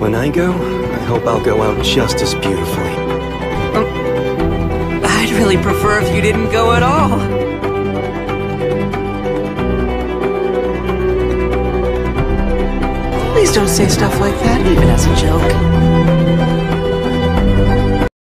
When I go, I hope I'll go out just as beautifully. Um, I'd really prefer if you didn't go at all. Please don't say stuff like that, even as a joke.